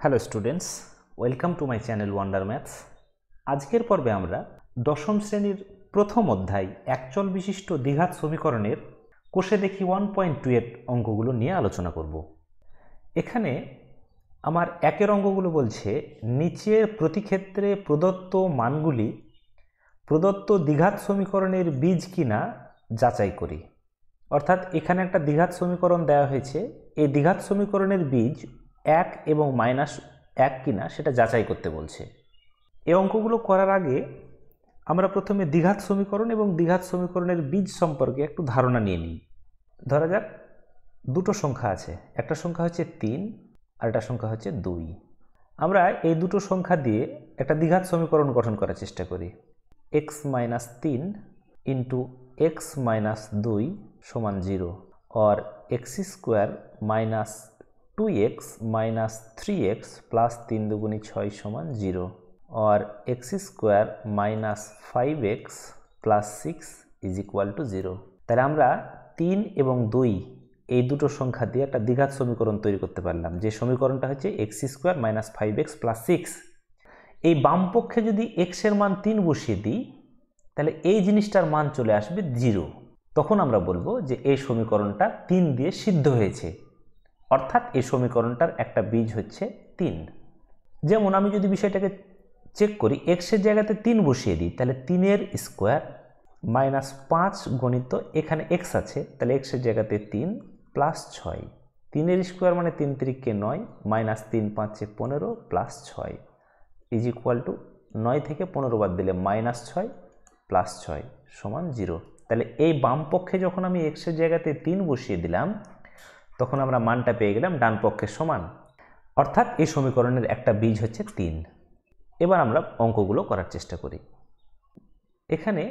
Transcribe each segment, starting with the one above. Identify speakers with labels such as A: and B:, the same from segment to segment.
A: Hello students welcome to my channel wonder maths আজকের পর্বে আমরা দশম শ্রেণির প্রথম অধ্যায় একচল বিশিষ্ট দ্বিঘাত সমীকরণের কোষে দেখি ওয়ান পয়েন্ট টু এর অঙ্কগুলো নিয়ে আলোচনা করব। এখানে আমার একের অঙ্কগুলো বলছে, নিচের প্রতিক্ষেত্রে প্রদত্ত মানগুলি প্রদত্ত দ্বিঘাত সমীকরণের বীজ কিনা যাচাই করি। অর্থাৎ এখানে একটা দ্বিঘাত সমীকরণ দেওয়া হয়েছে, এই দ্বিঘাত সমীকরণের বীজ এক এবং মাইনাস এক কিনা সেটা যাচাই করতে বলছে। এই অঙ্কগুলো করার আগে আমরা প্রথমে দ্বিঘাত সমীকরণ এবং দ্বিঘাত সমীকরণের বীজ সম্পর্কে একটু ধারণা নিয়ে নিই। ধরা যাক, দুটো সংখ্যা আছে। একটা সংখ্যা হচ্ছে তিন, আর একটা সংখ্যা হচ্ছে দুই। আমরা এই দুটো সংখ্যা দিয়ে একটা দ্বিঘাত সমীকরণ গঠন করার চেষ্টা করি। এক্স মাইনাস তিন ইন্টু এক্স মাইনাস দুই সমান zero, or x square minus two x minus three x plus তিন দুগুণি ছয় সমান zero or x square minus five x plus six is equal to zero তাহলে আমরা তিন এবং দুই এই দুটো সংখ্যা দিয়ে একটা দ্বিঘাত সমীকরণ তৈরি করতে পারলাম। যে সমীকরণটা হচ্ছে x square minus five x plus six এই বামপক্ষে যদি এক্সের মান তিন বসিয়ে দিই, তাহলে এই জিনিসটার মান চলে আসবে জিরো তখন আমরা বলব যে এই সমীকরণটা তিন দিয়ে সিদ্ধ হয়েছে। অর্থাৎ এই সমীকরণটার একটা বীজ হচ্ছে তিন। যেমন আমি যদি বিষয়টাকে চেক করি এক্সের জায়গাতে তিন বসিয়ে দিই, তাহলে তিনের স্কোয়ার মাইনাস পাঁচ গণিত এখানে এক্স আছে, তাহলে এক্সের জায়গাতে তিন প্লাস ছয়। তিনের স্কোয়ার মানে তিন তিরিককে নয় মাইনাস তিন পাঁচে পনেরো প্লাস ছয়। ইজ ইকুয়াল টু নয় থেকে পনেরো বাদ দিলে মাইনাস ছয় প্লাস ছয় সমান জিরো তাহলে এই বাম পক্ষে যখন আমি এক্সের জায়গাতে তিন বসিয়ে দিলাম তখন আমরা মানটা পেয়ে গেলাম ডান পক্ষের সমান। অর্থাৎ এই সমীকরণের একটা বীজ হচ্ছে তিন। এবার আমরা অঙ্কগুলো করার চেষ্টা করি। এখানে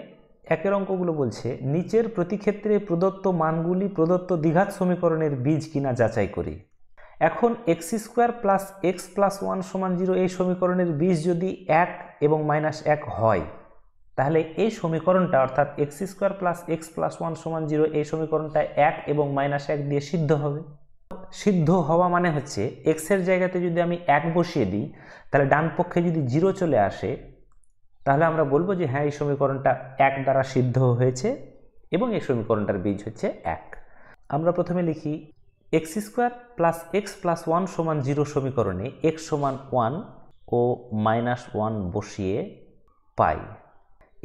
A: একের অঙ্কগুলো বলছে, নিচের প্রতিক্ষেত্রে প্রদত্ত মানগুলি প্রদত্ত দ্বিঘাত সমীকরণের বীজ কিনা যাচাই করি। এখন x square plus x plus one সমান জিরো এই সমীকরণের বীজ যদি এক এবং মাইনাস এক হয় তাহলে এই সমীকরণটা অর্থাৎ x square plus x plus one সমান জিরো, এই সমীকরণটা এক এবং মাইনাস এক দিয়ে সিদ্ধ হবে। সিদ্ধ হওয়া মানে হচ্ছে এক্সের জায়গাতে যদি আমি এক বসিয়ে দিই, তাহলে ডান পক্ষে যদি জিরো চলে আসে, তাহলে আমরা বলব যে হ্যাঁ এই সমীকরণটা এক দ্বারা সিদ্ধ হয়েছে এবং এই সমীকরণটার বীজ হচ্ছে এক। আমরা প্রথমে লিখি x square plus x plus one সমান জিরো সমীকরণে এক্স সমান ওয়ান ও মাইনাস ওয়ান বসিয়ে পাই।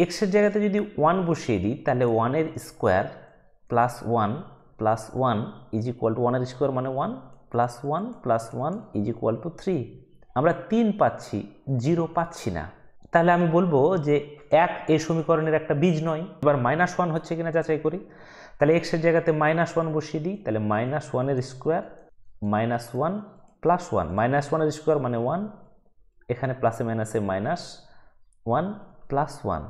A: এক্সের জায়গাতে যদি ওয়ান বসিয়ে দিই, তাহলে ওয়ানের square plus one plus one is equal to ওয়ানের স্কোয়ার মানে one plus one plus one is equal to three আমরা তিন পাচ্ছি জিরো পাচ্ছি না। তাহলে আমি বলব যে এক এই সমীকরণের একটা বীজ নয়। এবার মাইনাস ওয়ান হচ্ছে কিনা যাচাই করি। তাহলে এক্সের জায়গাতে মাইনাস ওয়ান বসিয়ে দিই, তাহলে মাইনাস ওয়ানের square minus one plus one minus ওয়ানের স্কোয়ার মানে ওয়ান এখানে প্লাসে মাইনাসে মাইনাস ওয়ান প্লাস ওয়ান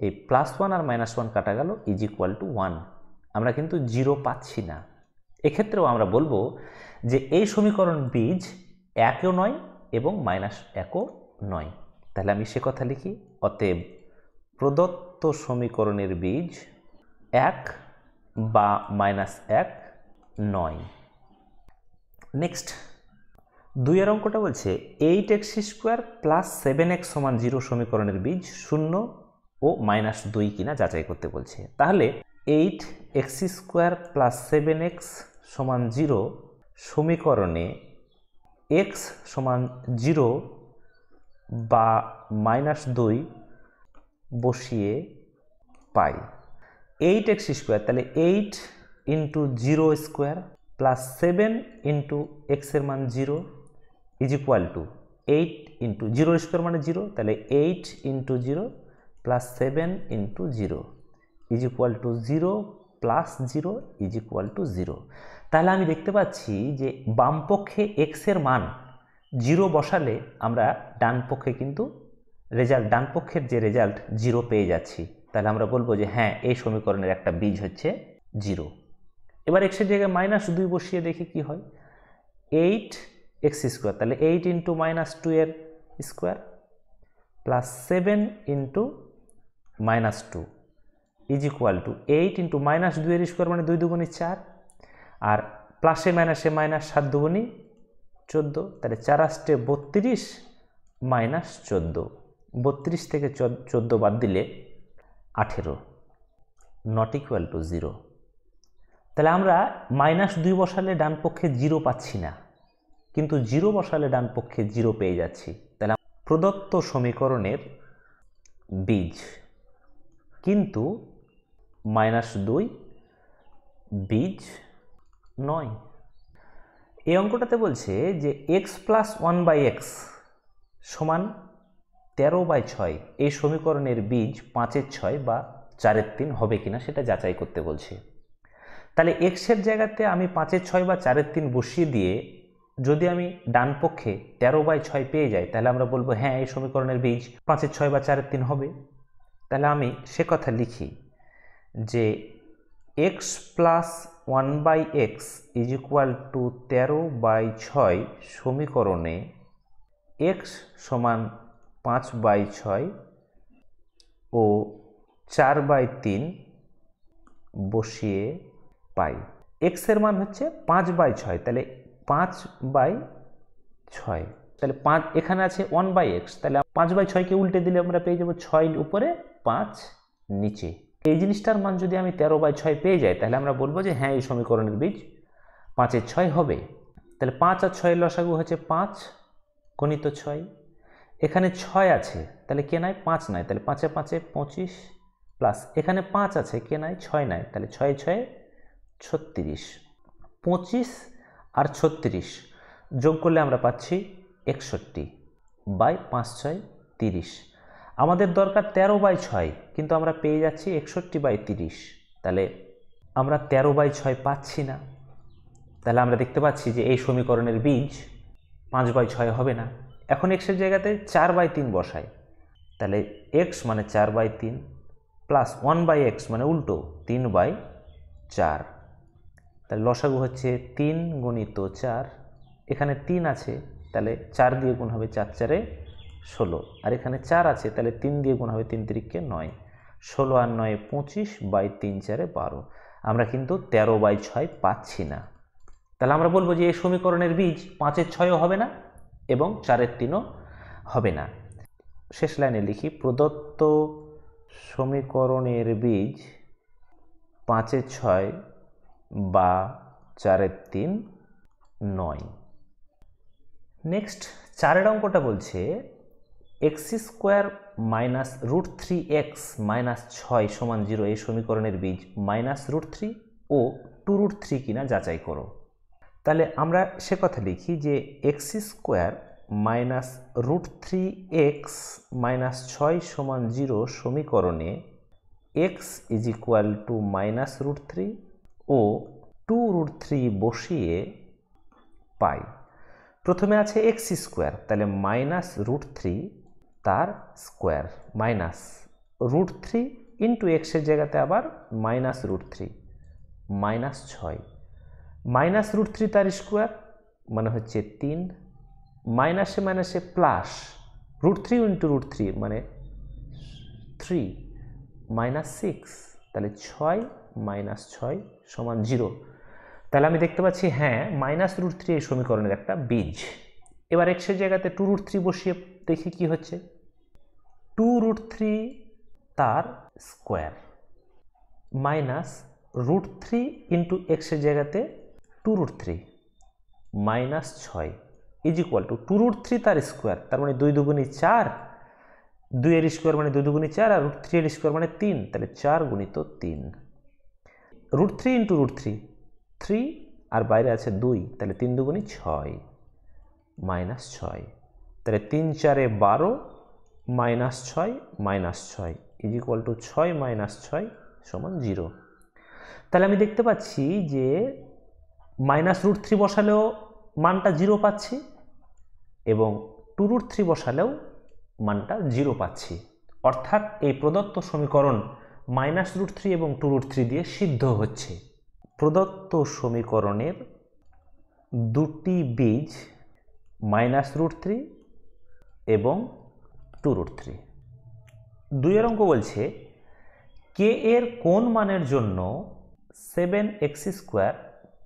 A: এই প্লাস ওয়ান আর মাইনাস ওয়ান কাটা গেল ইজ ইকুয়াল টু ওয়ান আমরা কিন্তু জিরো পাচ্ছি না। এক্ষেত্রেও আমরা বলব যে এই সমীকরণ বীজ একও নয় এবং মাইনাস একও নয়। তাহলে আমি সে কথা লিখি। অতএব প্রদত্ত সমীকরণের বীজ এক বা মাইনাস এক নয়। নেক্সট দুইয়ের অঙ্কটা বলছে eight x square plus seven x সমান জিরো সমীকরণের বীজ শূন্য ও মাইনাস দুই কিনা যাচাই করতে বলছে। তাহলে eight x square plus seven x সমান জিরো সমীকরণে এক্স সমান জিরো বা মাইনাস দুই বসিয়ে পাই। এইট এক্স স্কোয়ার, তাহলে eight into zero square plus seven into এক্সের মান zero is equal to eight into zero square মানে জিরো, তাহলে eight into zero plus seven into zero is equal to zero plus zero is equal to zero তাহলে আমি দেখতে পাচ্ছি যে বাম পক্ষে এক্সের মান জিরো বসালে আমরা ডান পক্ষে কিন্তু রেজাল্ট ডান পক্ষের যে রেজাল্ট জিরো পেয়ে যাচ্ছি। তাহলে আমরা বলব যে হ্যাঁ এই সমীকরণের একটা বীজ হচ্ছে জিরো এবার এক্সের জায়গায় মাইনাস দুই বসিয়ে দেখি কি হয়। এইট এক্স স্কোয়ার তাহলে এইট ইন্টু মাইনাস টু এর square plus seven into minus two is equal to eight into minus দুইয়ের স্কোয়ার মানে দুই দুগুণি চার, আর প্লাসে মাইনাসে মাইনাস সাত দুগুণি চোদ্দ, তাহলে চার আসতে বত্রিশ মাইনাস চোদ্দ। বত্রিশ থেকে চোদ্দ বাদ দিলে আঠেরো নট ইকুয়াল টু জিরো তাহলে আমরা মাইনাস দুই বসালে ডান পক্ষে জিরো পাচ্ছি না, কিন্তু জিরো বসালে ডান পক্ষে জিরো পেয়ে যাচ্ছি। তাহলে প্রদত্ত সমীকরণের বীজ কিন্তু মাইনাস দুই, বীজ নয়। এই অঙ্কটাতে বলছে যে x plus one by x সমান তেরো বাই ছয়, এই সমীকরণের বীজ পাঁচের ছয় বা চারের তিন হবে কিনা সেটা যাচাই করতে বলছে। তাহলে এক্সের জায়গাতে আমি পাঁচের ছয় বা চারের তিন বসিয়ে দিয়ে যদি আমি ডান পক্ষে তেরো বাই ছয় পেয়ে যাই, তাহলে আমরা বলব হ্যাঁ এই সমীকরণের বীজ পাঁচের ছয় বা চারের তিন হবে। তাহলে আমি সে কথা লিখি যে x plus one by x is equal to তেরো বাই ছয় সমীকরণে এক্স সমান পাঁচ বাই ছয় ও চার বাই তিন বসিয়ে পাই। এক্সের মান হচ্ছে পাঁচ বাই ছয়, তাহলে পাঁচ বাই ছয়। তাহলে পাঁচ, এখানে আছে ওয়ান বাই এক্স তাহলে পাঁচ বাই ছয়কে উল্টে দিলে আমরা পেয়ে যাব ছয় উপরে পাঁচ নিচে। এই জিনিসটার মান যদি আমি তেরো বাই ছয় পেয়ে যাই, তাহলে আমরা বলব যে হ্যাঁ এই সমীকরণের বীজ পাঁচের ছয় হবে। তাহলে পাঁচ আর ছয়ের লসাগু হচ্ছে পাঁচ গণিত ছয়। এখানে ছয় আছে, তাহলে কে নাই? পাঁচ নাই। তাহলে পাঁচে পাঁচে পঁচিশ প্লাস এখানে পাঁচ আছে, কে নাই? ছয় নাই। তাহলে ছয় ছয় ছত্রিশ। পঁচিশ আর ছত্রিশ যোগ করলে আমরা পাচ্ছি একষট্টি বাই পাঁচ ছয় তিরিশ। আমাদের দরকার তেরো বাই ছয়, কিন্তু আমরা পেয়ে যাচ্ছি একষট্টি বাই তিরিশ। তাহলে আমরা তেরো বাই ছয় পাচ্ছি না। তাহলে আমরা দেখতে পাচ্ছি যে এই সমীকরণের বীজ পাঁচ বাই ছয় হবে না। এখন এক্সের জায়গাতে চার বাই তিন বসাই তাহলে এক্স মানে চার বাই তিন প্লাস ওয়ান বাই এক্স মানে উল্টো, তিন বাই চার। তাহলে লসাগু হচ্ছে তিন গণিত চার। এখানে তিন আছে, তাহলে চার দিয়ে গুণ হবে চার চারে ষোলো। আর এখানে চার আছে, তাহলে তিন দিয়ে গুণ হবে তিন তিরিককে নয়। ষোলো আর নয় পঁচিশ বাই তিন চারে বারো। আমরা কিন্তু তেরো বাই ছয় পাচ্ছি না। তাহলে আমরা বলব যে এই সমীকরণের বীজ পাঁচের ছয়ও হবে না এবং চারের তিনও হবে না। শেষ লাইনে লিখি, প্রদত্ত সমীকরণের বীজ পাঁচের ছয় বা চারের তিন নয়। নেক্সট চারের অঙ্কটা বলছে x square minus root three x minus ছয় সমান জিরো এই সমীকরণের বীজ মাইনাস রুট থ্রি ও টু রুট থ্রি কিনা যাচাই করো। তাহলে আমরা সে কথা লিখি যে x square minus root three x minus ছয় সমান জিরো সমীকরণে x is equal to minus root three O two root three বসিয়ে পাই। প্রথমে আছে এক্স স্কোয়ার, তাহলে মাইনাস রুট থ্রি তার square, minus root three into এক্সের জায়গাতে আবার মাইনাস রুট থ্রি, মাইনাস ছয়। মাইনাস রুট থ্রি তার স্কোয়ার মানে হচ্ছে তিন, মাইনাসে মাইনাসে plus root three into root three মানে থ্রি, মাইনাস সিক্স, তাহলে ছয় মাইনাস ছয় সমান জিরো। তাহলে আমি দেখতে পাচ্ছি হ্যাঁ মাইনাস রুট থ্রি এই সমীকরণের একটা বীজ। এবার এক্সের জায়গাতে টু রুট থ্রি বসিয়ে দেখি কি হচ্ছে। টু রুট থ্রি তার square minus root three into এক্সের জায়গাতে টু রুট থ্রি মাইনাস ছয় is equal to two root three তার স্কোয়ার। তার মানে দুই দুগুণি চার, দুইয়ের স্কোয়ার মানে দুই দুগুণি চার আর রুট থ্রি এর স্কোয়ার মানে তিন, তাহলে চার গুণিত তিন। Root three into root three three আর বাইরে আছে দুই, তাহলে তিন দুগুণি ছয় মাইনাস ছয়। তাহলে তিন চারে বারো মাইনাস ছয় মাইনাস ছয় ইজ ইকুয়াল টু ছয় মাইনাস ছয় সমান জিরো তাহলে আমি দেখতে পাচ্ছি যে মাইনাস রুট থ্রি বসালেও মানটা জিরো পাচ্ছি এবং টু রুট থ্রি বসালেও মানটা জিরো পাচ্ছি। অর্থাৎ এই প্রদত্ত সমীকরণ মাইনাস রুট থ্রি এবং টু রুট থ্রি দিয়ে সিদ্ধ হচ্ছে। প্রদত্ত সমীকরণের দুটি বীজ মাইনাস রুট থ্রি এবং টু রুট থ্রি। দুইয়ের অঙ্ক বলছে কে এর কোন মানের জন্য seven x square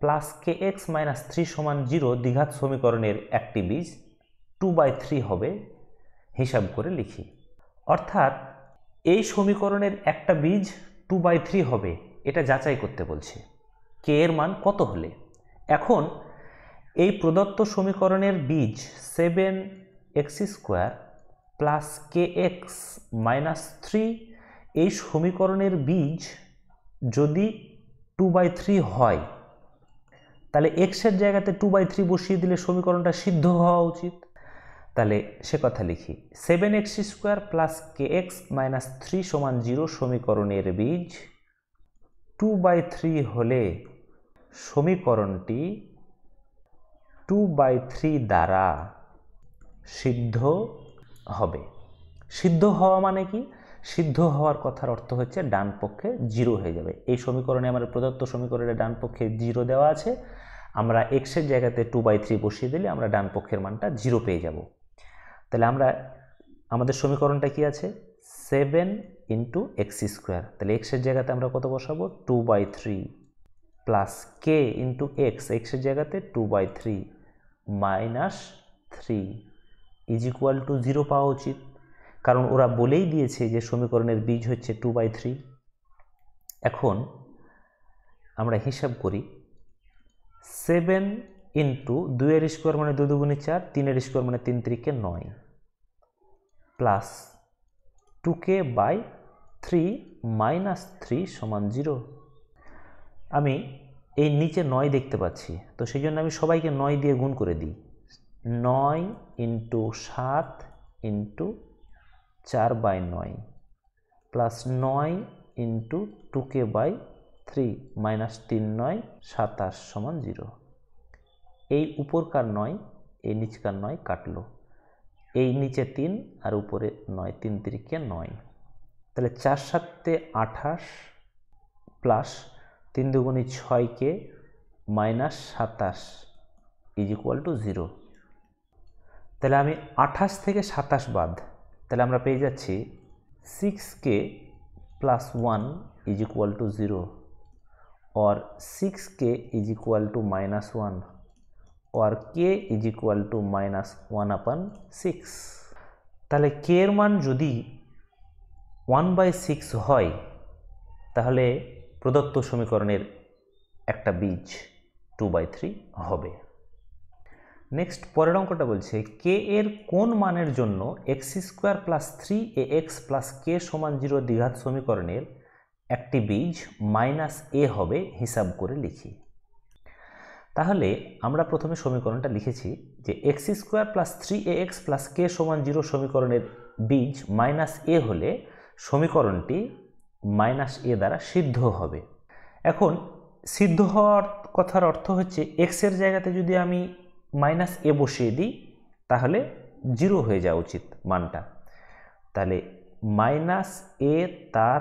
A: plus k x minus three সমান জিরো দ্বিঘাত সমীকরণের একটি বীজ টু বাই থ্রি হবে, হিসাব করে লিখি। অর্থাৎ এই সমীকরণের একটা বীজ টু বাই থ্রি হবে, এটা যাচাই করতে বলছে। কে এর মান কত হলে? এখন এই প্রদত্ত সমীকরণের বীজ seven x square plus k x minus three, এই সমীকরণের বীজ যদি টু বাই থ্রি হয়, তাহলে এক্সের জায়গাতে টু বাই থ্রি বসিয়ে দিলে সমীকরণটা সিদ্ধ হওয়া উচিত। তাহলে সে কথা লিখি, seven x square plus k x minus three সমান জিরো সমীকরণের বীজ টু বাই থ্রি হলে সমীকরণটি টু বাই থ্রি দ্বারা সিদ্ধ হবে। সিদ্ধ হওয়া মানে কি? সিদ্ধ হওয়ার কথার অর্থ হচ্ছে ডান পক্ষে জিরো হয়ে যাবে। এই সমীকরণে আমার প্রদত্ত সমীকরণে ডান পক্ষে জিরো দেওয়া আছে। আমরা এক্সের জায়গাতে টু বাই থ্রি বসিয়ে দিলে আমরা ডান পক্ষের মানটা জিরো পেয়ে যাব। তাহলে আমরা, আমাদের সমীকরণটা কি আছে? সেভেন ইন্টু এক্স স্কোয়ার তাহলে এক্সের জায়গাতে আমরা কত বসাবো? Two by three plus k into x এক্সের জায়গাতে two by three minus three is equal to zero পাওয়া উচিত। কারণ ওরা বলেই দিয়েছে যে সমীকরণের বীজ হচ্ছে টু বাই থ্রি এখন আমরা হিসাব করি সেভেন ইন্টু দুইয়ের স্কোয়ার মানে দু দুগুণে চার, তিনের স্কোয়ার মানে তিন তিরিকে নয়। Plus two k by three minus three সমান জিরো আমি এই নিচে নয় দেখতে পাচ্ছি, তো সেই জন্য আমি সবাইকে নয় দিয়ে গুণ করে দিই। নয় ইন্টু সাত ইন্টু চার বাই নয় প্লাস নয় into two k by three minus তিন নয়, সাতাশ সমান জিরো এই উপরকার নয়, এই নিচকার নয় কাটলো। এই নিচে তিন আর উপরে নয়, তিন তিরিকে নয়। তাহলে চার সাতে আঠাশ প্লাস তিন দুগুণি ছয়কে মাইনাস সাতাশ ইজ ইকুয়াল টু জিরো তাহলে আমি আঠাশ থেকে সাতাশ বাদ, তাহলে আমরা পেয়ে যাচ্ছি six k plus one is equal to zero or six k is equal to minus one or k is equal to minus one upon six তাহলে কে এর মান যদি ওয়ান বাই সিক্স হয়, তাহলে প্রদত্ত সমীকরণের একটা বীজ টু বাই থ্রি হবে। নেক্সট পরের অঙ্কটা বলছে কে এর কোন মানের জন্য x square plus three a x plus k সমান জিরো দ্বিঘাত সমীকরণের একটি বীজ মাইনাস এ হবে হিসাব করে লিখি। তাহলে আমরা প্রথমে সমীকরণটা লিখেছি যে x square plus three a x plus k সমান জিরো সমীকরণের বীজ মাইনাস এ হলে সমীকরণটি মাইনাস এ দ্বারা সিদ্ধ হবে। এখন সিদ্ধ হওয়ার কথার অর্থ হচ্ছে এক্সের জায়গাতে যদি আমি মাইনাস এ বসিয়ে দিই, তাহলে জিরো হয়ে যাওয়া উচিত মানটা। তাহলে মাইনাস এ তার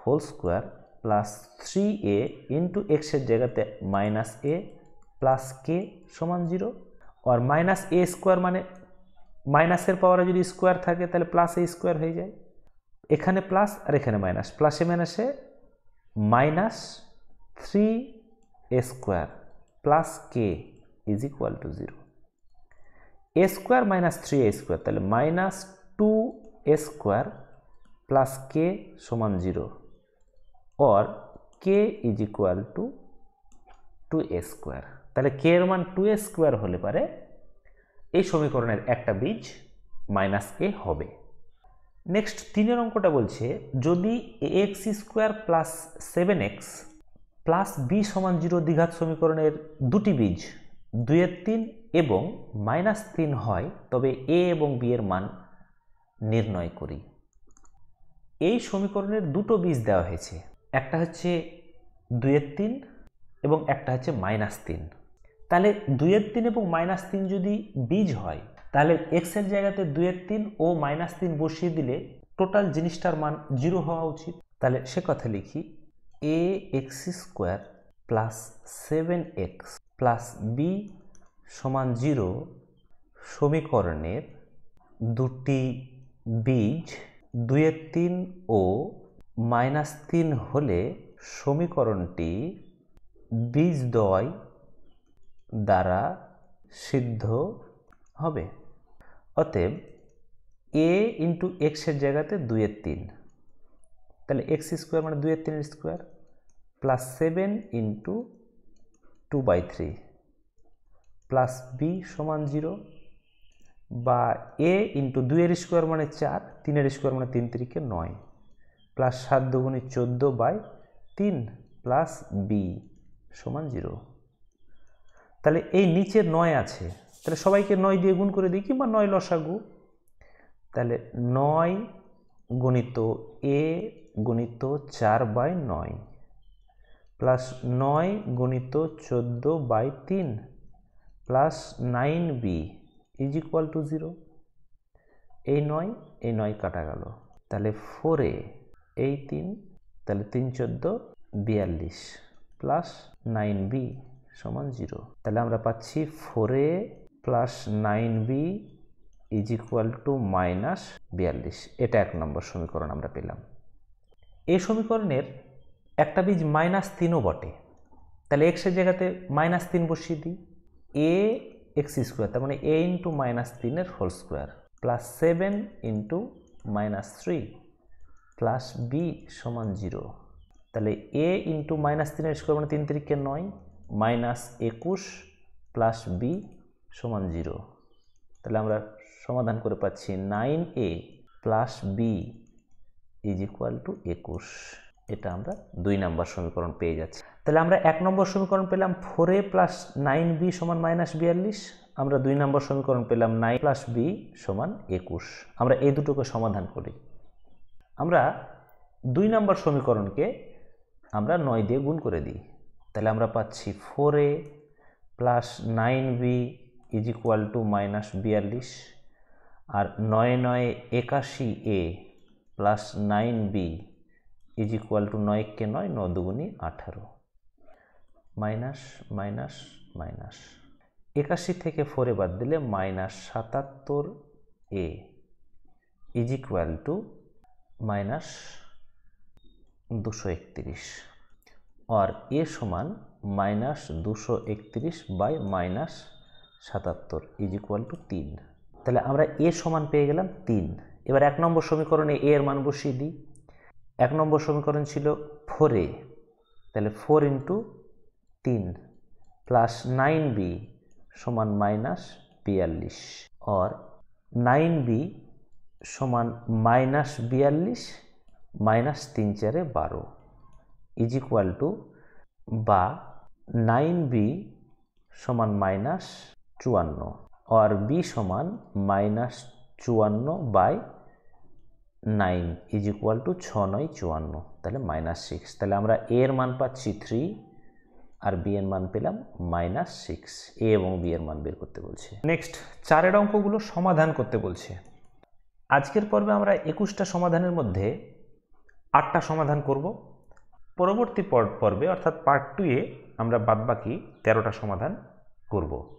A: whole square plus three a into এক্সের জায়গাতে মাইনাস এ প্লাস কে সমান জিরো। আর মাইনাস এ স্কোয়ার মানে মাইনাসের পাওয়ারে যদি স্কোয়ার থাকে, তাহলে প্লাস এ স্কোয়ার হয়ে যায়। এখানে প্লাস আর এখানে মাইনাস। প্লাসে মাইনাসে minus three a square plus k is equal to zero a square minus three a square তাহলে minus two a square plus k সমান জিরো और k is equal to two a square তাহলে কে এর মান two এ square হলে পারে, এই সমীকরণের একটা বীজ মাইনাস এ হবে। নেক্সট তিনের অঙ্কটা বলছে, যদি x square plus seven x plus b সমান জিরো দ্বিঘাত সমীকরণের দুটি বীজ দুইয়ের তিন এবং মাইনাস তিন হয়, তবে এ এবং বি এর মান নির্ণয় করি। এই সমীকরণের দুটো বীজ দেওয়া হয়েছে, একটা হচ্ছে দুইয়ের তিন এবং একটা হচ্ছে মাইনাস তিন। তাহলে দুইয়ের তিন এবং মাইনাস তিন যদি বীজ হয়, তাহলে এক্সের জায়গাতে দুইয়ের তিন ও মাইনাস তিন বসিয়ে দিলে টোটাল জিনিসটার মান জিরো হওয়া উচিত। তাহলে সে কথা লিখি a x square plus seven x plus b সমান জিরো সমীকরণের দুটি বীজ, দুইয়ের তিন ও মাইনাস তিন হলে সমীকরণটি বীজদ্বয় দ্বারা সিদ্ধ হবে। অতএব এ ইন্টু এক্সের জায়গাতে দুইয়ের তিন। তাহলে এক্স স্কোয়ার মানে দুইয়ের তিনের square, plus seven into two by three plus b সমান জিরো বা এ ইন্টু দুইয়ের স্কোয়ার মানে চার তিনের স্কোয়ার মানে তিন তিরিকে নয় প্লাস সাত দুগুণি চোদ্দ বাই তিন প্লাস বি সমান জিরো তাহলে এই নিচে নয় আছে, তাহলে সবাইকে নয় দিয়ে গুণ করে দিই কিংবা নয় লসাগু। তাহলে নয় গণিত এ গণিত চার বাই নয়। প্লাস নয় গণিত চোদ্দ বাই তিন plus nine b is equal to zero. এই নয় এই নয় কাটা গেল। তাহলে ফোরে এই তিন, তাহলে তিন চোদ্দ, বিয়াল্লিশ প্লাস নাইন বি সমান জিরো। তাহলে আমরা পাচ্ছি ফোরে plus nine b is equal to minus বিয়াল্লিশ। এটা এক নম্বর সমীকরণ আমরা পেলাম। এই সমীকরণের একটা বীজ মাইনাস তিনও বটে। তাহলে এক্সের জায়গাতে মাইনাস তিন বসিয়ে দিই। এ এক্স স্কোয়ার তার মানে এ ইন্টু মাইনাস তিনের whole square plus seven into minus three plus b সমান জিরো তাহলে এ ইন্টু মাইনাস তিনের স্কোয়ার মানে তিন তিরিকে নয় মাইনাস একুশ প্লাস বি সমান জিরো তাহলে আমরা সমাধান করে পাচ্ছি nine a plus b is equal to একুশ। এটা আমরা দুই নম্বর সমীকরণ পেয়ে যাচ্ছি। তাহলে আমরা এক নম্বর সমীকরণ পেলাম four a plus nine b সমান মাইনাস বিয়াল্লিশ। আমরা দুই নম্বর সমীকরণ পেলাম নাইন প্লাস বি সমান একুশ। আমরা এই দুটোকে সমাধান করি। আমরা দুই নম্বর সমীকরণকে আমরা নয় দিয়ে গুণ করে দিই। তাহলে আমরা পাচ্ছি four a plus nine b is equal to minus বিয়াল্লিশ। আর নয় নয় একাশি a plus nine b is equal to নয়কে নয় ন দুগুণি আঠারো মাইনাস মাইনাস মাইনাস একাশি থেকে ফোরে বাদ দিলে মাইনাস সাতাত্তর a is equal to minus দুশো একত্রিশ. আর এ সমান মাইনাস দুশো একত্রিশ বাই মাইনাস সাতাত্তর ইজ ইকুয়াল টু তিন. তাহলে আমরা এ সমান পেয়ে গেলাম তিন। এবার এক নম্বর সমীকরণে এ এর মান বসিয়ে দিই। এক নম্বর সমীকরণ ছিল ফোর এ তাহলে ফোর ইন্টু তিন প্লাস নাইন বি সমান মাইনাস বিয়াল্লিশ। আর নাইন বি সমান মাইনাস বিয়াল্লিশ মাইনাস তিন চারে বারো। ইজ ইকুয়াল টু বা নাইন বি সমান মাইনাস চুয়ান্ন। আর বি সমান মাইনাস চুয়ান্ন by nine is equal to ছ নয় চুয়ান্ন, তাহলে মাইনাস সিক্স তাহলে আমরা এ এর মান পাচ্ছি থ্রি আর বি এর মান পেলাম মাইনাস সিক্স এ এবং বি এর মান বের করতে বলছে। নেক্সট চারের অঙ্কগুলো সমাধান করতে বলছে। আজকের পর্বে আমরা একুশটা সমাধানের মধ্যে আটটা সমাধান করব। পরবর্তী পর্বে, অর্থাৎ পার্ট টুয়ে আমরা বাদবাকি তেরোটা সমাধান করব।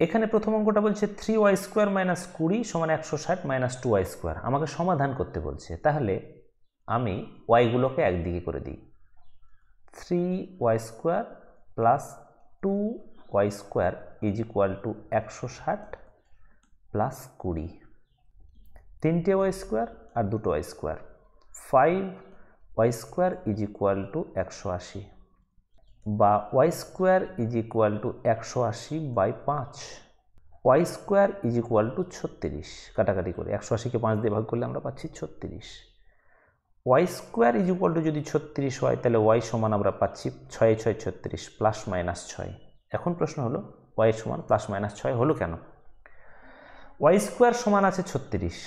A: এখানে প্রথম অঙ্কটা বলছে থ্রি ওয়াই স্কোয়ার মাইনাস কুড়ি সমান একশো ষাট মাইনাস টু ওয়াই স্কোয়ার আমাকে সমাধান করতে বলছে। তাহলে আমি ওয়াইগুলোকে একদিকে করে দিই। Three y square plus two y square is equal to একশো ষাট প্লাস কুড়ি। তিনটে ওয়াই স্কোয়ার আর দুটো y square five y square is equal to একশো আশি। বা y square is equal to একশো আশি বাই পাঁচ। Y square is equal to ছত্রিশ। কাটাকাটি করে একশো আশিকে পাঁচ দিয়ে ভাগ করলে আমরা পাচ্ছি ছত্রিশ। Y square is equal to যদি ছত্রিশ হয়, তাহলে ওয়াই সমান আমরা পাচ্ছি ছয় ছয়, ছত্রিশ প্লাস মাইনাস ছয়। এখন প্রশ্ন হলো ওয়াই সমান প্লাস মাইনাস ছয় হলো কেন? ওয়াই স্কোয়ার সমান আছে ছত্রিশ।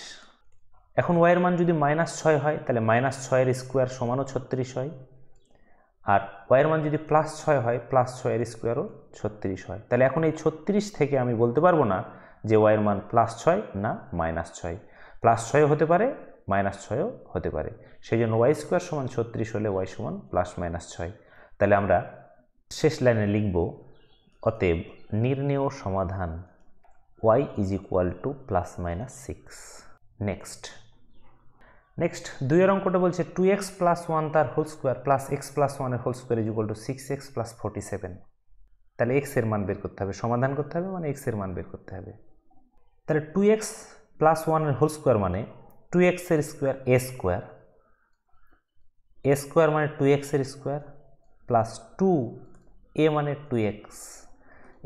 A: এখন ওয়াইয়ের মান যদি মাইনাস ছয় হয়, তাহলে মাইনাস ছয়ের স্কোয়ার সমানও ছত্রিশ হয়। আর ওয়াইয়ের মান যদি প্লাস ছয় হয় প্লাস ছয়ের স্কোয়ারও ছত্রিশ হয়। তাহলে এখন এই ছত্রিশ থেকে আমি বলতে পারব না যে ওয়াইয়ের মান প্লাস ছয় না মাইনাস ছয়। প্লাস ছয়ও হতে পারে মাইনাস ছয়ও হতে পারে। সেই জন্য ওয়াই স্কোয়ার সমান ছত্রিশ হলে ওয়াই সমান প্লাস মাইনাস ছয়। তাহলে আমরা শেষ লাইনে লিখব, অতএব নির্ণেয় সমাধান y is equal to plus minus six next next দুইয়ের অঙ্কটা বলছে টু এক্স প্লাস ওয়ান তার whole square plus x plus ওয়ানের whole square is equal to six x plus forty seven তাহলে এক্সের মান বের করতে হবে। সমাধান করতে হবে মানে এক্সের মান বের করতে হবে। তাহলে টু এক্স প্লাস ওয়ানের হোল স্কোয়ার মানে টু এক্সের square a square a square মানে টু এক্সের স্কোয়ার প্লাস টু এ মানে টু এক্স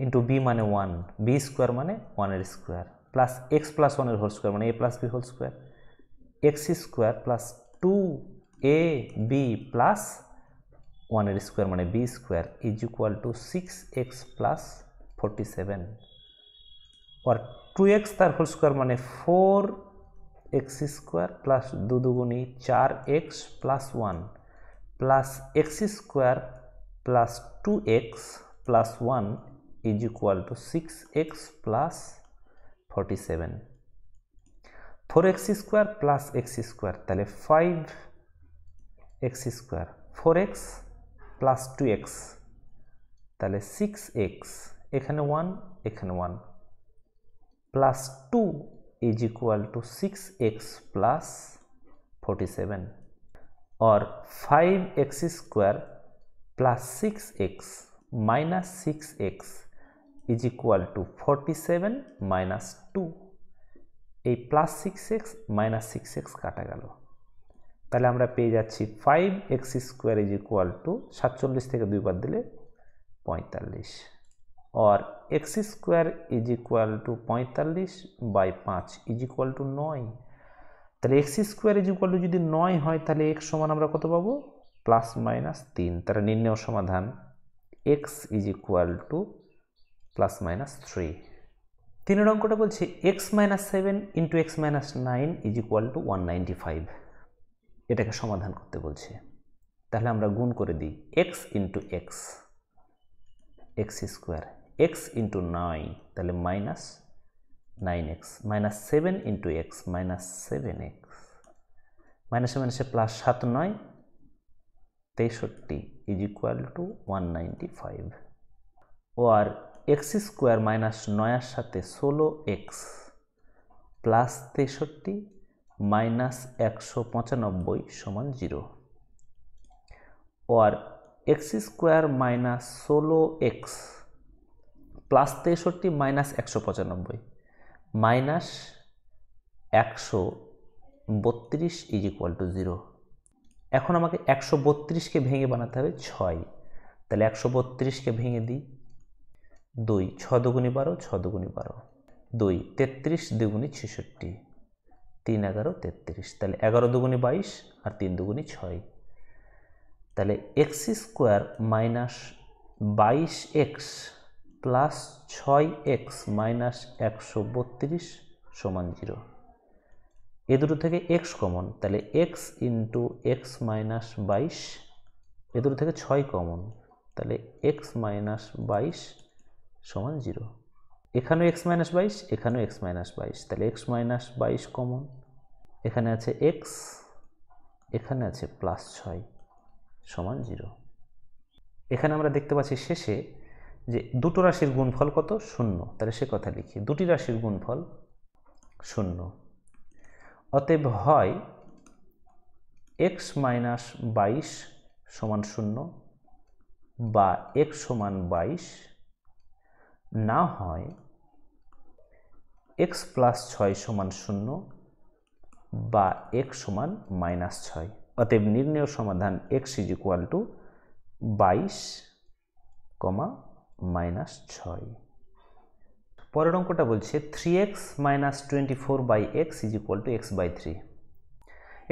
A: ইন্টু বি মানে ওয়ান বি স্কোয়ার মানে ওয়ানের স্কোয়ার প্লাস এক্স প্লাস ওয়ানের হোল স্কোয়ার মানে a plus b whole square x square plus two a b plus ওয়ানের square মানে b square is equal to six x plus forty seven R two x তার whole square মানে four x square plus দু দুগুণি চার x plus one plus x square plus two x plus one is equal to six x plus forty seven four x square plus x square তাহলে five x square four x plus two x তাহলে six x এখানে one এখানে one plus two is equal to six x plus forty seven और five x square plus six x minus six x is equal to forty seven minus two এই plus six x minus six x কাটা গেল তাহলে আমরা পেয়ে যাচ্ছি five x square is equal to সাতচল্লিশ থেকে দুই বাদ দিলে পঁয়তাল্লিশ और x square is equal to পঁয়তাল্লিশ বাই পাঁচ ইজ ইকুয়াল টু নয় তাহলে x square is equal to যদি নয় হয় তাহলে এক্স সমান আমরা কত পাবো প্লাস মাইনাস তিন তাহলে নির্ণয় সমাধান x is equal to plus minus three তিনের অঙ্কটা বলছে x minus seven into x minus nine is equal to one ninety five এটাকে সমাধান করতে বলছে। তাহলে আমরা গুণ করে দিই x into x x square x into nine তাহলে minus nine x minus seven into x minus seven x মাইনাসে মাইনাসে প্লাস সাত নয়, তেষট্টি is equal to one ninety five ও আর এক্স স্কোয়ার মাইনাস নয়ার সাথে ষোলো এক্স প্লাস তেষট্টি মাইনাস একশো পঁচানব্বই সমান জিরো। ও আর এক্স স্কোয়ার মাইনাস ষোলো এক্স প্লাস তেষট্টি মাইনাস একশো পঁচানব্বই মাইনাস একশো বত্রিশ ইজ ইকুয়াল টু জিরো এখন আমাকে একশো বত্রিশকে ভেঙে বানাতে হবে ছয়। তাহলে একশো বত্রিশকে ভেঙে দিই দুই ছ দুগুণি বারো ছ দুগুণি বারো। দুই তেত্রিশ দুগুণি ছেষট্টি। তিন এগারো তেত্রিশ। তাহলে এগারো দুগুণি বাইশ আর তিন দুগুণি ছয়। তাহলে এক্স স্কোয়ার মাইনাস বাইশ এক্স প্লাস ছয় এক্স মাইনাস একশো বত্রিশ সমান জিরো। এ দুটো থেকে এক্স কমন। তাহলে এক্স ইন্টু এক্স মাইনাস বাইশ, এ দুটো থেকে ছয় কমন। তাহলে এক্স মাইনাস বাইশ সমান জিরো। এখানেও এক্স মাইনাস বাইশ, এখানেও এক্স মাইনাস বাইশ। তাহলে এক্স মাইনাস বাইশ কমন এখানে আছে এক্স এখানে আছে প্লাস ছয়, সমান জিরো। এখানে আমরা দেখতে পাচ্ছি শেষে যে দুটো রাশির গুণফল কত? শূন্য। তাহলে সে কথা লিখি। দুটি রাশির গুণফল শূন্য। অতএব হয় এক্স মাইনাস বাইশ সমান শূন্য বা এক্স সমান বাইশ না হয় এক্স প্লাস ছয় সমান শূন্য বা এক্স সমান মাইনাস ছয়। অতএব নির্ণয় সমাধান এক্স ইজ ইকুয়াল টু বাইশ কমা মাইনাস ছয়। পরের অঙ্কটা বলছে three x minus twenty four by x is equal to x by three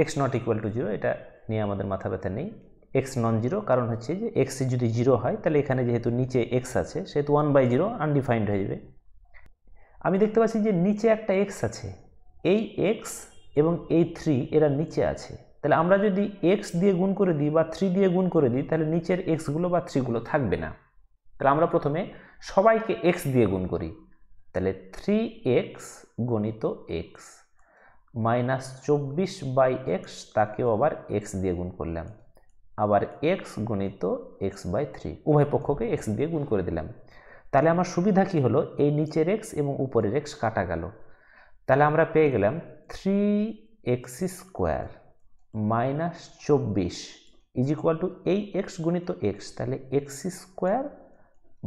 A: x not equal to zero এটা নিয়ে আমাদের মাথা ব্যথা নেই। এক্স নন জিরো কারণ হচ্ছে যে এক্স যদি জিরো হয়, তাহলে এখানে যেহেতু নিচে এক্স আছে, সেহেতু ওয়ান বাই জিরো আনডিফাইন্ড হয়ে যাবে। আমি দেখতে পাচ্ছি যে নিচে একটা এক্স আছে, এই এক্স এবং এই থ্রি এরা নিচে আছে। তাহলে আমরা যদি এক্স দিয়ে গুণ করে দিই বা থ্রি দিয়ে গুণ করে দিই, তাহলে নিচের এক্সগুলো বা থ্রিগুলো থাকবে না। তাহলে আমরা প্রথমে সবাইকে এক্স দিয়ে গুণ করি। তাহলে থ্রি এক্স গণিত এক্স মাইনাস চব্বিশ বাই এক্স তাকেও আবার এক্স দিয়ে গুণ করলাম। আবার এক্স গণিত এক্স বাই থ্রি উভয় পক্ষকে এক্স দিয়ে গুণ করে দিলাম। তাহলে আমার সুবিধা কি হলো? এই নিচের এক্স এবং উপরের এক্স কাটা গেল। তাহলে আমরা পেয়ে গেলাম থ্রি এক্স স্কোয়ার মাইনাস চব্বিশ ইজ ইকুয়াল টু এই এক্স গুণিত এক্স তাহলে এক্স স্কোয়ার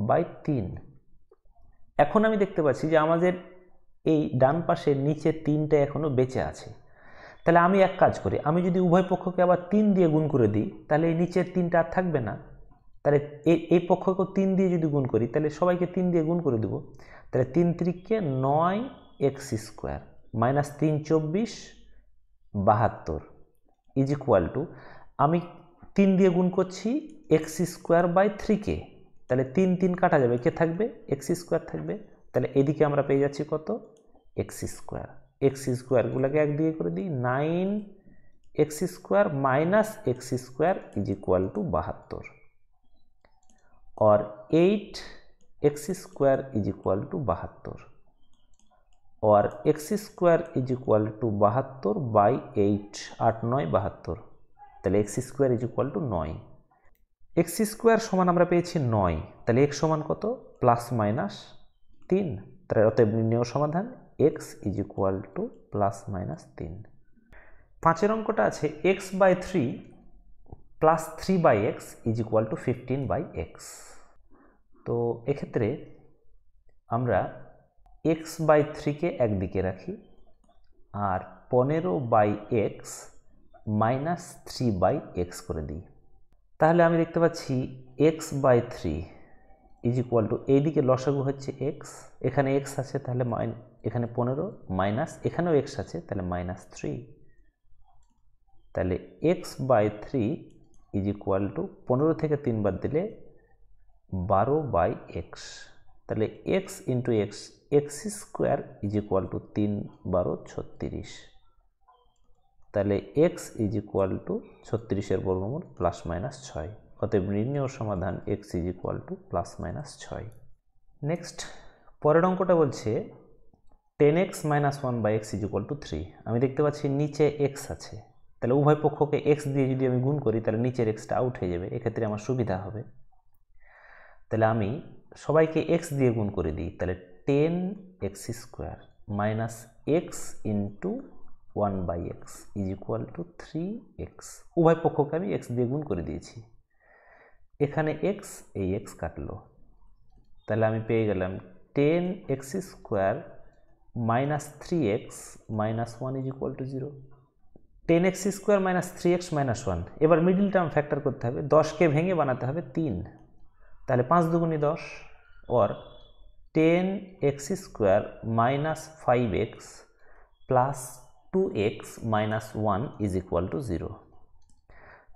A: বাই তিন। এখন আমি দেখতে পাচ্ছি যে আমাদের এই ডান পাশের নিচে তিনটা এখনও বেঁচে আছে। তাহলে আমি এক কাজ করি, আমি যদি উভয় পক্ষকে আবার তিন দিয়ে গুণ করে দিই, তাহলে এই নিচের তিনটা আর থাকবে না। তাহলে এই পক্ষকেও তিন দিয়ে যদি গুণ করি, তাহলে সবাইকে তিন দিয়ে গুণ করে দেবো। তাহলে তিন ত্রিককে নয় এক্স স্কোয়ার মাইনাস তিন চব্বিশ বাহাত্তর ইজ ইকুয়াল টু, আমি তিন দিয়ে গুণ করছি এক্স স্কোয়ার বাই থ্রিকে, তাহলে তিন তিন কাটা যাবে, কে থাকবে? এক্স স্কোয়ার থাকবে। তাহলে এদিকে আমরা পেয়ে যাচ্ছি কত? X square. এক্স স্কোয়ারগুলোকে এক দিকে করে দিই nine x square minus x square is equal to বাহাত্তর और eight x square is equal to बहत्तर और x square is equal to बहत्तर बाई एट आठ নয় বাহাত্তর তাহলে x square is equal to নয় এক্স স্কোয়ার সমান আমরা পেয়েছি নয় তাহলে এক্স সমান কত প্লাস মাইনাস তিন তাহলে অতএব নির্ণয় সমাধান x is equal to plus minus তিন পাঁচের অঙ্কটা আছে x by three plus three by x is equal to fifteen by x তো এক্ষেত্রে আমরা এক্স বাই থ্রিকে একদিকে রাখি আর পনেরো by x minus three by x করে দিই। তাহলে আমি দেখতে পাচ্ছি x by three is equal to এইদিকে লসাগু হচ্ছে এক্স এখানে এক্স আছে তাহলে মাইন এখানে পনেরো মাইনাস এখানেও এক্স আছে, তাহলে মাইনাস থ্রি তাহলে x by three is equal to পনেরো থেকে তিন বাদ দিলে বারো বাই এক্স তাহলে x into x x square is equal to তিন বারো ছত্রিশ। তাহলে এক্স ইজ ইকুয়াল টু ছত্রিশের বর্গমূল প্লাস মাইনাস ছয়। অতএব নির্ণয় সমাধান x is equal to plus minus ছয়। নেক্সট পরের অঙ্কটা বলছে ten x minus one by x is equal to three. আমি দেখতে পাচ্ছি নিচে এক্স আছে। তাহলে উভয় পক্ষকে এক্স দিয়ে যদি আমি গুণ করি, তাহলে নিচের এক্সটা আউট হয়ে যাবে। এক্ষেত্রে আমার সুবিধা হবে। তাহলে আমি সবাইকে এক্স দিয়ে গুণ করে দিই। তাহলে ten x square minus x into one by x is equal to three x. উভয় পক্ষকে আমি এক্স দিয়ে গুণ করে দিয়েছি। এখানে এক্স, এই এক্স কাটলো। তাহলে আমি পেয়ে গেলাম ten x square minus three x minus one is equal to zero ten x square minus three x minus one এবার মিডিল টার্ম ফ্যাক্টর করতে হবে। দশকে ভেঙে বানাতে হবে তিন। তাহলে পাঁচ দুগুনি দশ। Or ten x square minus five x plus two x minus one is equal to zero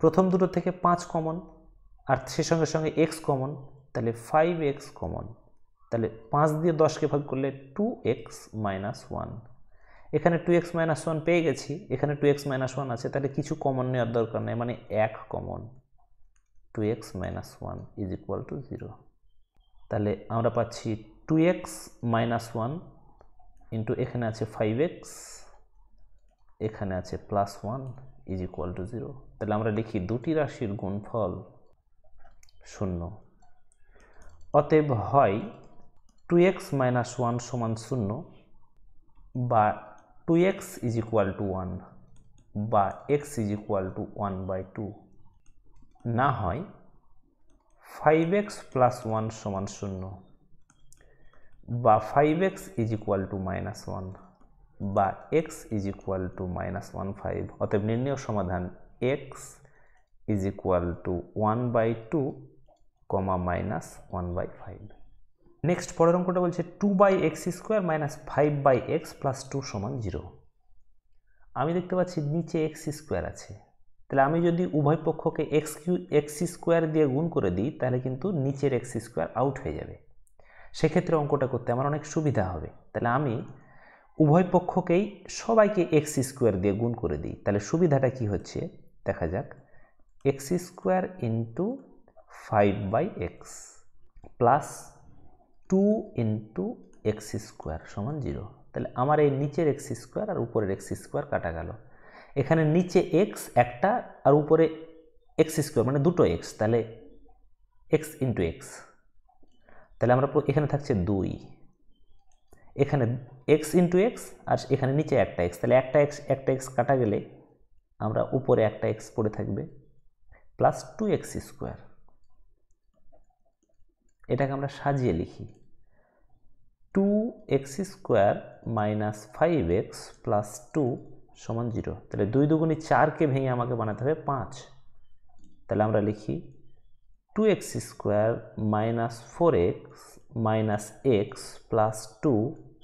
A: প্রথম দুটো থেকে পাঁচ কমন আর সে সঙ্গে সঙ্গে এক্স কমন তাহলে ফাইভ এক্স কমন তাহলে পাঁচ দিয়ে দশকে ভাগ করলে টু এক্স মাইনাস ওয়ান এখানে টু এক্স মাইনাস ওয়ান পেয়ে গেছি, এখানে টু এক্স মাইনাস ওয়ান আছে, তাহলে কিছু কমন নেওয়ার দরকার নেই মানে এক common two x minus one is equal to zero তাহলে আমরা পাচ্ছি two x minus one into এখানে আছে ফাইভ এক্স এখানে আছে plus one is equal to zero তাহলে আমরা লিখি দুটি রাশির গুণফল শূন্য। অতএব হয় টু এক্স মাইনাস ওয়ান সমান শূন্য বা two x is equal to one বা x is equal to one by two না হয় ফাইভ এক্স প্লাস ওয়ান সমান শূন্য বা five x is equal to minus one বা x is equal to minus one five অতএব নির্ণয় সমাধান x is equal to one by two comma minus one by five next পরের অঙ্কটা বলছে two by x square minus five by x plus two সমান zero আমি দেখতে পাচ্ছি নিচে এক্স স্কোয়ার আছে। তাহলে আমি যদি উভয় পক্ষকে এক্স কিউ এক্স স্কোয়ার দিয়ে গুণ করে দিই, তাহলে কিন্তু নিচের এক্স স্কোয়ার আউট হয়ে যাবে। সেক্ষেত্রে অঙ্কটা করতে আমার অনেক সুবিধা হবে। তাহলে আমি উভয় পক্ষকেই সবাইকে এক্স স্কোয়ার দিয়ে গুণ করে দিই। তাহলে সুবিধাটা কি হচ্ছে? দেখা যাক। X square into five by x plus two into x square সমান জিরো। তাহলে আমার এই নিচের এক্স স্কোয়ার আর উপরের এক্স স্কোয়ার কাটা গেল। এখানে নিচে এক্স একটা আর উপরে এক্স স্কোয়ার মানে দুটো এক্স, তাহলে এক্স ইন্টু এক্স। তাহলে আমরা এখানে থাকছে দুই। এখানে এক্স ইন্টু এক্স আর এখানে নিচে একটা এক্স। তাহলে একটা এক্স একটা এক্স কাটা গেলে আমরা উপরে একটা এক্স পড়ে থাকবে, প্লাস টু এক্স স্কোয়ার। এটাকে আমরা সাজিয়ে লিখি। Two x square minus five x plus two সমান জিরো তাহলে দুই দুগুণি চারকে ভেঙে আমাকে বানাতে হবে পাঁচ। তাহলে আমরা লিখি two x square minus four x minus x plus two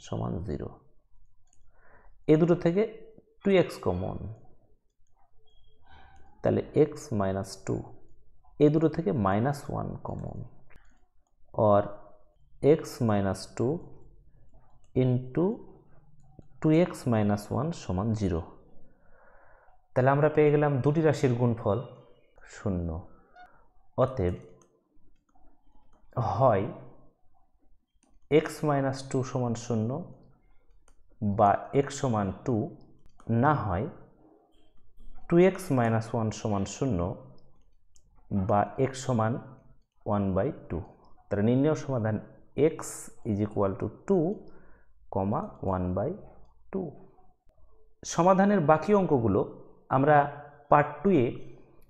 A: সমান জিরো এ দুটো থেকে টু এক্স কমন তাহলে এক্স মাইনাস টু এ দুটো থেকে মাইনাস ওয়ান কমন और x two into two x minus one সমান জিরো তাহলে আমরা পেয়ে গেলাম দুটি রাশির গুণফল শূন্য। অতএব হয় এক্স মাইনাস টু সমান শূন্য বা এক্স সমান টু না হয় টু এক্স মাইনাস ওয়ান সমান শূন্য বা এক্স সমান ওয়ান বাই টু তাহলে নির্ণয় সমাধান x is equal to two comma one by two সমাধানের বাকি অঙ্কগুলো আমরা পার্ট টুয়ে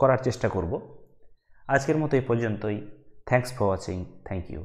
A: করার চেষ্টা করব। আজকের মতো এই পর্যন্তই। Thanks for watching thank you